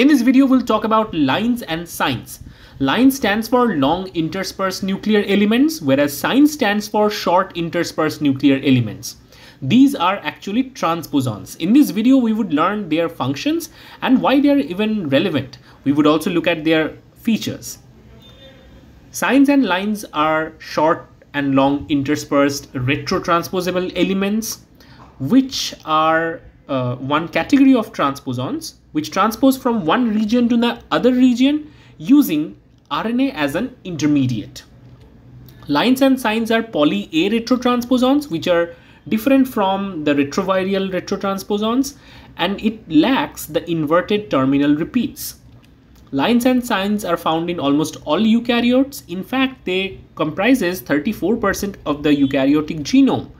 In this video, we'll talk about lines and sines. Line stands for long interspersed nuclear elements, whereas sine stands for short interspersed nuclear elements. These are actually transposons. In this video, we would learn their functions and why they are even relevant. We would also look at their features. Sines and lines are short and long interspersed retrotransposable elements, which are uh, one category of transposons which transpose from one region to the other region using RNA as an intermediate. Lines and sines are poly A retrotransposons which are different from the retroviral retrotransposons and it lacks the inverted terminal repeats. Lines and sines are found in almost all eukaryotes. In fact, they comprises 34% of the eukaryotic genome.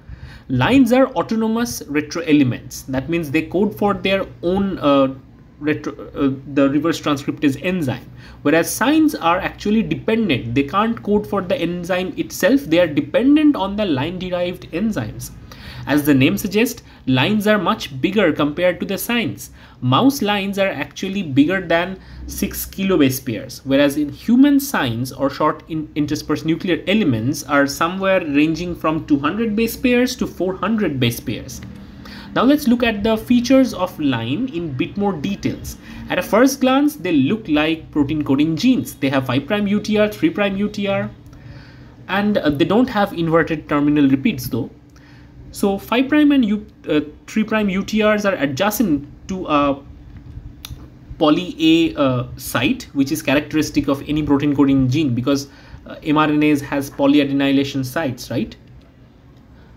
Lines are autonomous retro elements. That means they code for their own uh, retro, uh, the reverse transcriptase enzyme. Whereas sines are actually dependent. They can't code for the enzyme itself. They are dependent on the line derived enzymes. As the name suggests lines are much bigger compared to the sines. mouse lines are actually bigger than 6 kilobase pairs whereas in human sines or short in interspersed nuclear elements are somewhere ranging from 200 base pairs to 400 base pairs now let's look at the features of line in bit more details. At a first glance, they look like protein coding genes. They have 5' UTR, 3' UTR, and uh, they don't have inverted terminal repeats though. So 5' prime and U, uh, 3' UTRs are adjacent to a poly A uh, site, which is characteristic of any protein coding gene because uh, mRNAs has polyadenylation sites, right?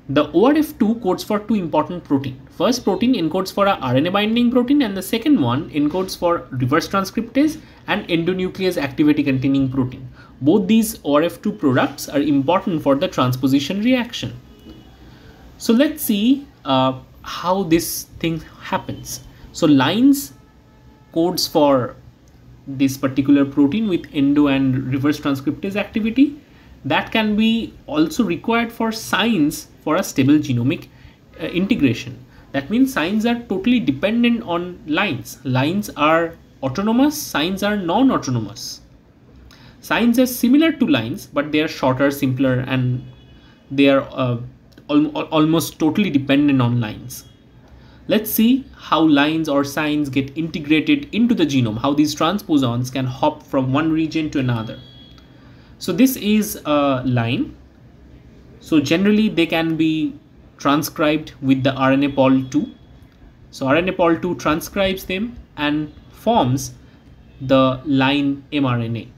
The ORF2 codes for two important protein. First protein encodes for a RNA binding protein and the second one encodes for reverse transcriptase and endonuclease activity containing protein. Both these ORF2 products are important for the transposition reaction. So let's see uh, how this thing happens. So lines codes for this particular protein with endo and reverse transcriptase activity that can be also required for sines for a stable genomic uh, integration. That means sines are totally dependent on lines. Lines are autonomous, sines are non-autonomous. Sines are similar to lines, but they are shorter, simpler, and they are uh, almost totally dependent on lines. Let's see how lines or sines get integrated into the genome, how these transposons can hop from one region to another. So this is a line so generally they can be transcribed with the RNA pol 2. So RNA pol 2 transcribes them and forms the line mRNA.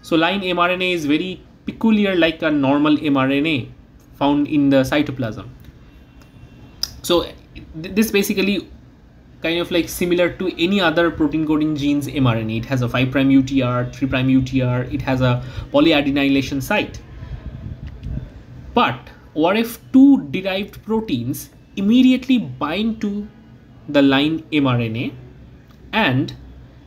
So line mRNA is very peculiar like a normal mRNA found in the cytoplasm. So this basically kind of like similar to any other protein coding genes mRNA. It has a 5' UTR, 3' UTR, it has a polyadenylation site. But ORF2 derived proteins immediately bind to the line mRNA and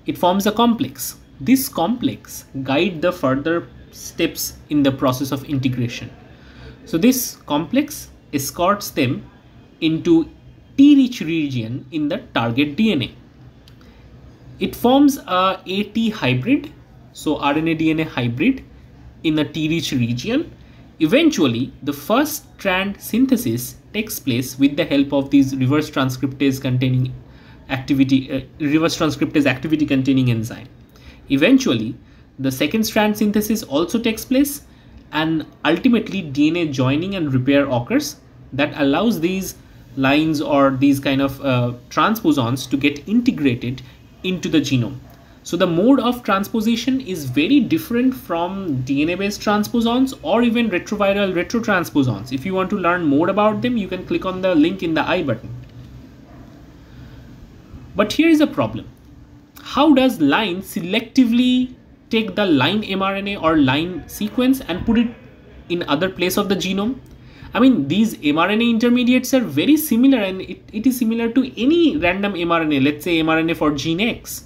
it forms a complex. This complex guide the further steps in the process of integration. So this complex escorts them into T-rich region in the target DNA. It forms a AT hybrid, so RNA DNA hybrid in the T-rich region Eventually, the first strand synthesis takes place with the help of these reverse transcriptase containing activity, uh, reverse transcriptase activity containing enzyme. Eventually, the second strand synthesis also takes place and ultimately DNA joining and repair occurs that allows these lines or these kind of uh, transposons to get integrated into the genome. So the mode of transposition is very different from DNA-based transposons or even retroviral retrotransposons. If you want to learn more about them, you can click on the link in the I button. But here is a problem. How does line selectively take the line mRNA or line sequence and put it in other place of the genome? I mean, these mRNA intermediates are very similar and it, it is similar to any random mRNA, let's say mRNA for gene X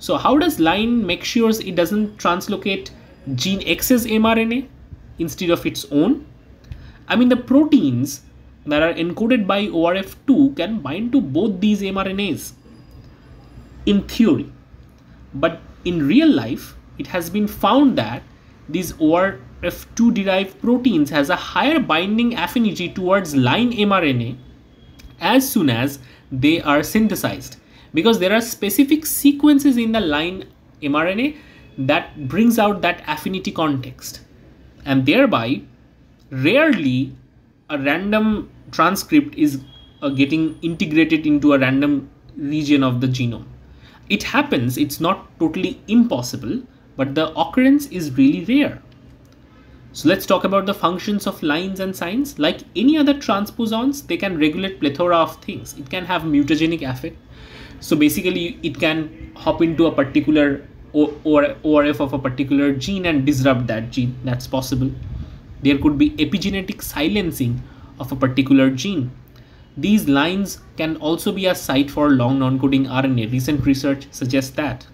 so how does line make sure it doesn't translocate gene X's mRNA instead of its own? I mean the proteins that are encoded by ORF2 can bind to both these mRNAs in theory. But in real life, it has been found that these ORF2 derived proteins has a higher binding affinity towards line mRNA as soon as they are synthesized. Because there are specific sequences in the line mRNA that brings out that affinity context. And thereby rarely a random transcript is uh, getting integrated into a random region of the genome. It happens it's not totally impossible but the occurrence is really rare so let's talk about the functions of lines and sines. Like any other transposons, they can regulate plethora of things. It can have mutagenic effect. So basically it can hop into a particular or, or ORF of a particular gene and disrupt that gene. That's possible. There could be epigenetic silencing of a particular gene. These lines can also be a site for long non-coding RNA. Recent research suggests that.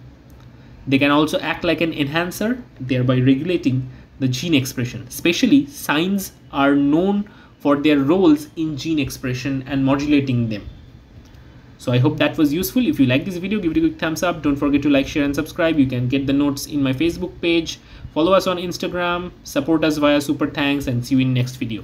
They can also act like an enhancer, thereby regulating the gene expression. Especially sines are known for their roles in gene expression and modulating them. So I hope that was useful. If you like this video, give it a quick thumbs up. Don't forget to like, share and subscribe. You can get the notes in my Facebook page. Follow us on Instagram. Support us via super thanks and see you in next video.